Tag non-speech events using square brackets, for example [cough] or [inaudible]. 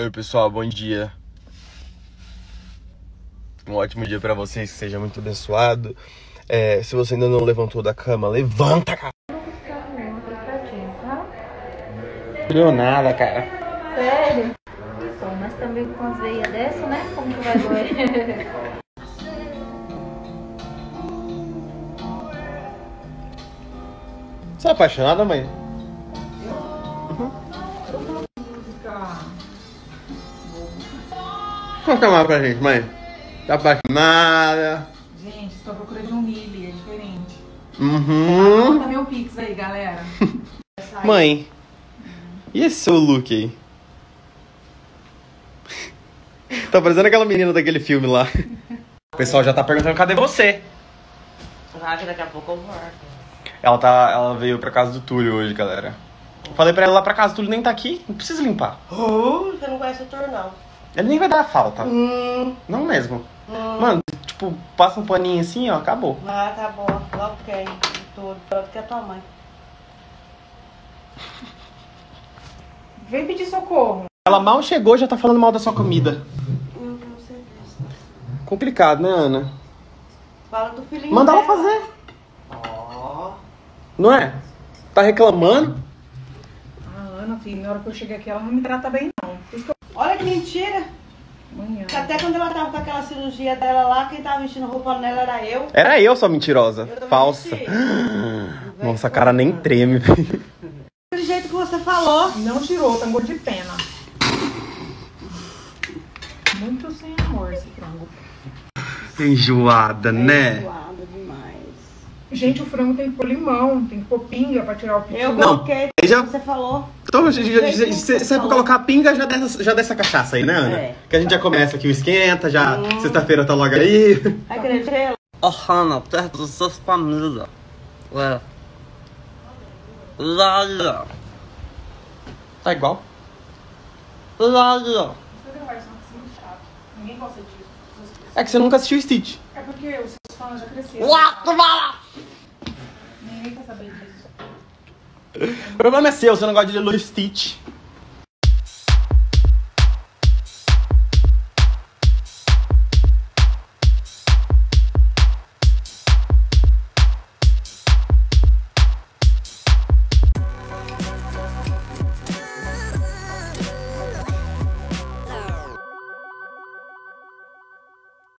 Oi, pessoal, bom dia. Um ótimo dia pra vocês, que seja muito abençoado. É, se você ainda não levantou da cama, levanta, cara. Não nada, cara. Sério? Só, mas também com as veias dessa, né? Como que vai doer? Você é apaixonada, mãe? Conta mais pra gente, mãe. Tá apaixonada? Gente, estou à procura de um milho, é diferente. Uhum. Conta meu pix aí, galera. [laughs] Mãe, e esse seu look aí? [laughs] Tá parecendo aquela menina daquele filme lá. O pessoal já tá perguntando cadê você? Vai que daqui a pouco eu volto. Ela tá. Ela veio pra casa do Túlio hoje, galera. Falei pra ela lá pra casa, o Túlio nem tá aqui, não precisa limpar. Uh, você não conhece o tour, não. Ele nem vai dar falta. Hum, Não mesmo. hum. Mano, tipo, passa um paninho assim, ó, acabou. Ah, tá bom. Ok. Tudo. Tanto que é tua mãe. [laughs] Vem pedir socorro. Ela mal chegou já tá falando mal da sua comida. Eu quero ser. Complicado, né, Ana? Fala do filhinho Manda ela dela. fazer, Ó. não é? Tá reclamando? A Ana, filho, na hora que eu cheguei aqui, ela não me trata bem, não. Por isso que eu... Olha que mentira. Até quando ela tava com aquela cirurgia dela lá, quem tava vestindo roupa nela era eu. Era eu, sua mentirosa. Eu Falsa. menti. [gasps] Nossa, a cara nem treme. [laughs] Do jeito que você falou. Não tirou, tá um de pena. Muito sem amor esse frango. Enjoada, né? Enjoado demais. Gente, o frango tem que pôr limão, tem que pôr pinga pra tirar o pitinho. Eu Não. coloquei. Já- Você falou. Então, se você for colocar pinga, já dessa, já dessa cachaça aí, né, Ana? É. Que a gente já começa aqui o esquenta, já sexta-feira tá logo aí. Querer gelo? Ô, Hannah, perto dos seus família. Ué. Lália. Tá igual? Lália. Ninguém gosta disso. É que você nunca assistiu Stitch. É porque os seus fãs já cresceram. Ninguém quer saber O problema é seu, você não gosta de Lilo Stitch.